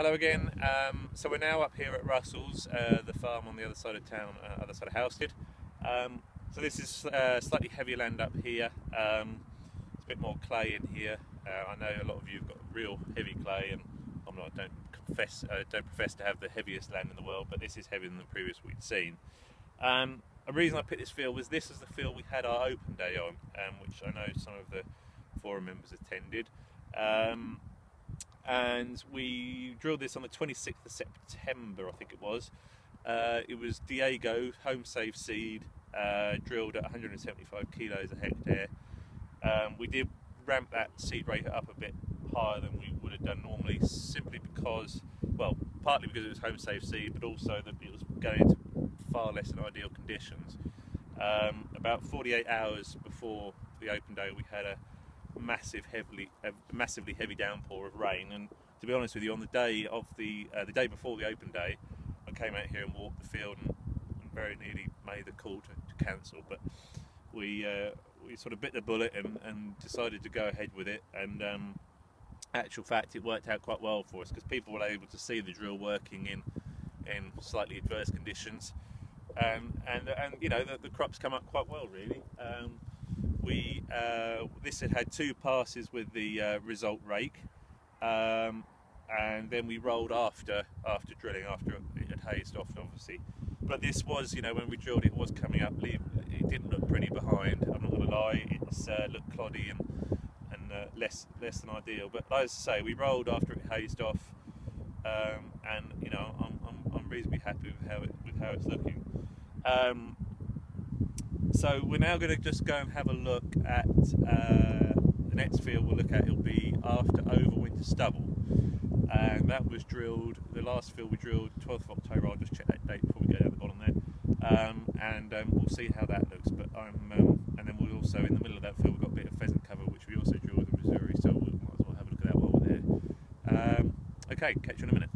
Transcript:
Hello again. Um, so we're now up here at Russell's, uh, the farm on the other side of town, uh, other side of Halstead. Um, so this is uh, slightly heavier land up here. Um, it's a bit more clay in here. Uh, I know a lot of you have got real heavy clay, and I'm not. Don't confess. Uh, don't profess to have the heaviest land in the world, but this is heavier than the previous we'd seen. Um, a reason I picked this field was this is the field we had our open day on, um, which I know some of the forum members attended. Um, and we drilled this on the 26th of September, I think it was. Uh, it was Diego home safe seed, uh, drilled at 175 kilos a hectare. Um, we did ramp that seed rate up a bit higher than we would have done normally, simply because, well, partly because it was home safe seed, but also that it was going into far less than ideal conditions. Um, about 48 hours before the open day, we had a massive, heavily, massively heavy downpour of rain. And to be honest with you, on the day of the uh, the day before the open day, I came out here and walked the field and, and very nearly made the call to, to cancel. But we uh, we sort of bit the bullet and, and, decided to go ahead with it. And um, actual fact, it worked out quite well for us because people were able to see the drill working in in slightly adverse conditions. Um, and and you know the, the, crops come up quite well really. Um, we uh, this had had two passes with the uh, result rake, um, and then we rolled after after drilling after it had hazed off, obviously. But this was, you know, when we drilled, it was coming up. It didn't look pretty behind. I'm not to lie. It uh, looked cloddy and and uh, less less than ideal. But as I say, we rolled after it hazed off, um, and you know, I'm, I'm, I'm reasonably happy with how it with how it's looking. Um, so we're now going to just go and have a look at uh, the next field we'll look at. It'll be after overwinter stubble. And that was drilled the last field we drilled 12th of October. I'll just check that date before we go down the bottom there. Um, and um, we'll see how that looks. But I'm um, and then we'll also in the middle of that field we've got a bit of pheasant cover which we also drilled in Mzuri so we might as well have a look at that while we're there. Um, okay catch you in a minute